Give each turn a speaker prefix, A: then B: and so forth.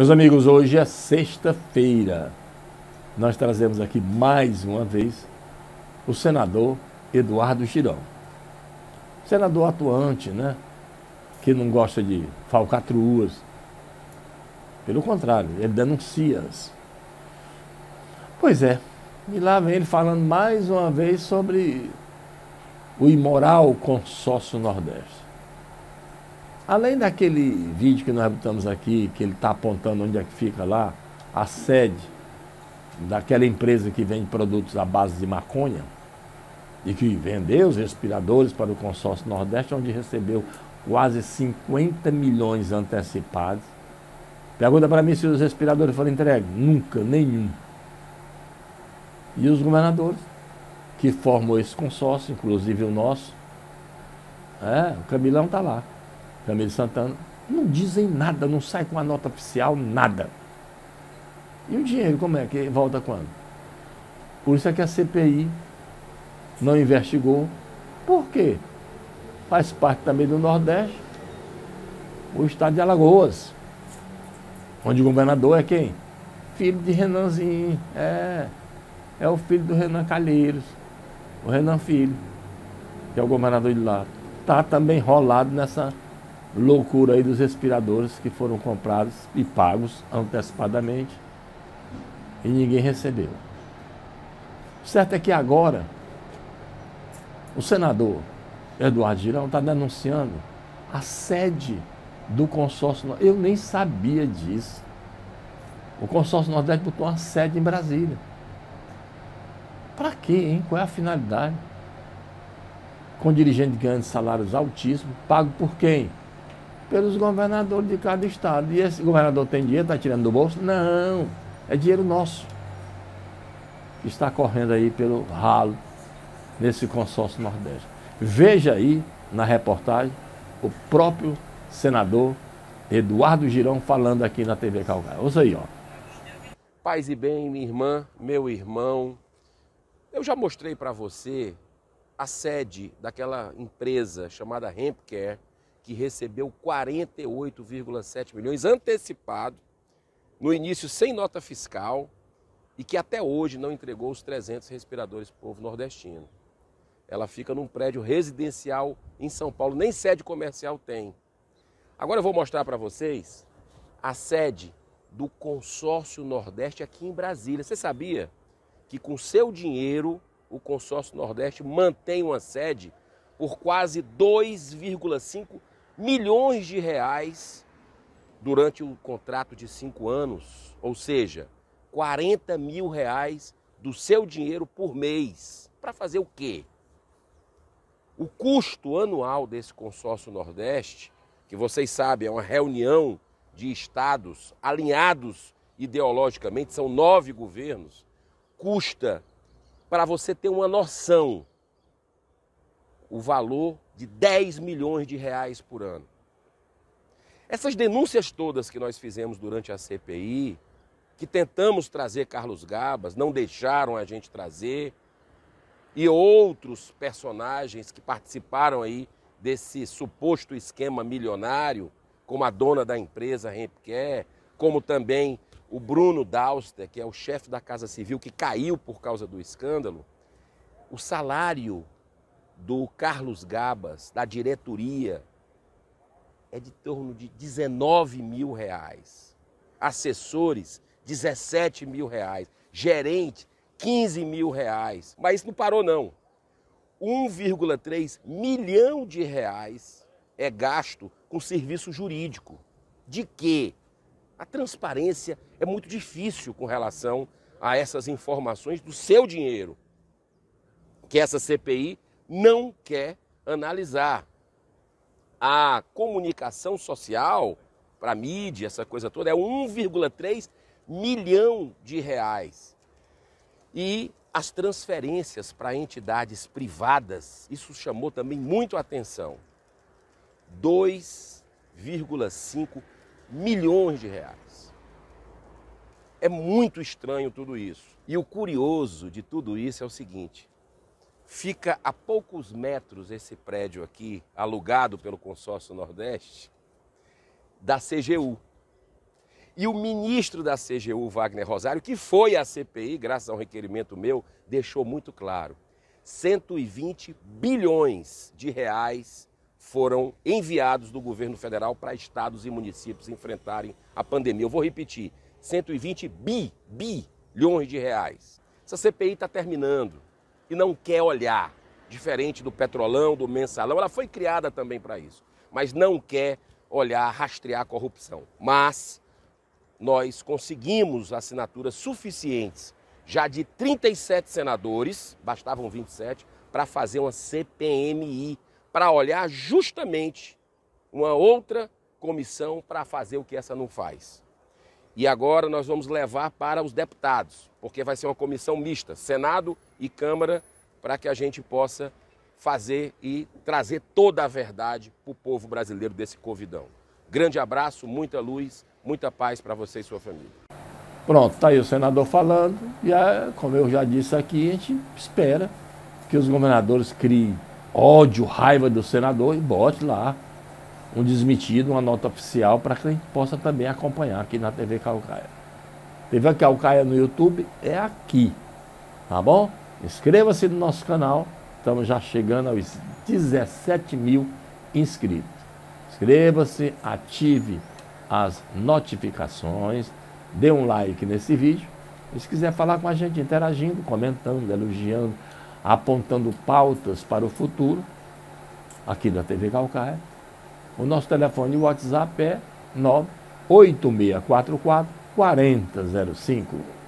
A: Meus amigos, hoje é sexta-feira. Nós trazemos aqui mais uma vez o senador Eduardo Girão. Senador atuante, né? Que não gosta de falcatruas. Pelo contrário, ele denuncia. -as. Pois é, e lá vem ele falando mais uma vez sobre o imoral consórcio Nordeste. Além daquele vídeo que nós botamos aqui, que ele está apontando onde é que fica lá, a sede daquela empresa que vende produtos à base de maconha e que vendeu os respiradores para o consórcio Nordeste, onde recebeu quase 50 milhões antecipados. Pergunta para mim se os respiradores foram entregues. Nunca, nenhum. E os governadores, que formam esse consórcio, inclusive o nosso, é, o Camilão está lá. Camilo Santana, não dizem nada, não sai com a nota oficial, nada. E o dinheiro, como é que volta quando? Por isso é que a CPI não investigou. Por quê? Faz parte também do Nordeste, o estado de Alagoas, onde o governador é quem? Filho de Renanzinho. É, é o filho do Renan Calheiros, o Renan Filho, que é o governador de lá. Está também rolado nessa loucura aí dos respiradores que foram comprados e pagos antecipadamente e ninguém recebeu. O certo é que agora o senador Eduardo Girão está denunciando a sede do consórcio. Eu nem sabia disso. O consórcio Nordeste botou uma sede em Brasília. Para quê, hein? Qual é a finalidade? Com dirigentes ganhando salários altíssimos, pago por quem? Pelos governadores de cada estado. E esse governador tem dinheiro, está tirando do bolso? Não, é dinheiro nosso. Que está correndo aí pelo ralo nesse consórcio Nordeste. Veja aí na reportagem o próprio senador Eduardo Girão falando aqui na TV Calcaia. Ouça aí, ó.
B: Paz e bem, minha irmã, meu irmão, eu já mostrei para você a sede daquela empresa chamada Hempcare, que recebeu 48,7 milhões antecipado no início sem nota fiscal e que até hoje não entregou os 300 respiradores para o povo nordestino. Ela fica num prédio residencial em São Paulo, nem sede comercial tem. Agora eu vou mostrar para vocês a sede do consórcio Nordeste aqui em Brasília. Você sabia que com seu dinheiro o consórcio Nordeste mantém uma sede por quase 2,5 milhões de reais durante o contrato de cinco anos, ou seja, 40 mil reais do seu dinheiro por mês. Para fazer o quê? O custo anual desse consórcio Nordeste, que vocês sabem é uma reunião de estados alinhados ideologicamente, são nove governos, custa, para você ter uma noção, o valor de 10 milhões de reais por ano. Essas denúncias todas que nós fizemos durante a CPI, que tentamos trazer Carlos Gabas, não deixaram a gente trazer, e outros personagens que participaram aí desse suposto esquema milionário, como a dona da empresa Rempcare, como também o Bruno Dauster, que é o chefe da Casa Civil, que caiu por causa do escândalo, o salário do Carlos Gabas, da diretoria, é de torno de 19 mil reais. Assessores, 17 mil reais. Gerente, 15 mil reais. Mas isso não parou, não. 1,3 milhão de reais é gasto com serviço jurídico. De quê? A transparência é muito difícil com relação a essas informações do seu dinheiro, que essa CPI não quer analisar. A comunicação social para mídia, essa coisa toda, é 1,3 milhão de reais. E as transferências para entidades privadas, isso chamou também muito a atenção. 2,5 milhões de reais. É muito estranho tudo isso. E o curioso de tudo isso é o seguinte: fica a poucos metros esse prédio aqui, alugado pelo consórcio Nordeste, da CGU. E o ministro da CGU, Wagner Rosário, que foi à CPI, graças a um requerimento meu, deixou muito claro: 120 bilhões de reais foram enviados do governo federal para estados e municípios enfrentarem a pandemia. Eu vou repetir: 120 bi, bilhões de reais. Essa CPI está terminando e não quer olhar, diferente do petrolão, do mensalão, ela foi criada também para isso, mas não quer olhar, rastrear a corrupção. Mas nós conseguimos assinaturas suficientes, já de 37 senadores, bastavam 27, para fazer uma CPMI para olhar justamente uma outra comissão para fazer o que essa não faz. E agora nós vamos levar para os deputados, porque vai ser uma comissão mista, Senado e Câmara, para que a gente possa fazer e trazer toda a verdade para o povo brasileiro desse Covidão. Grande abraço, muita luz, muita paz para você e sua família.
A: Pronto, está aí o senador falando, e é, como eu já disse aqui, a gente espera que os governadores criem ódio, raiva do senador e bote lá um desmentido, uma nota oficial para que a gente possa também acompanhar aqui na TV Calcaia. TV Calcaia no YouTube é aqui, tá bom? Inscreva-se no nosso canal, estamos já chegando aos 17 mil inscritos. Inscreva-se, ative as notificações, dê um like nesse vídeo. E se quiser falar com a gente, interagindo, comentando, elogiando, apontando pautas para o futuro, aqui da TV Calcaia. O nosso telefone WhatsApp é 98644 4005.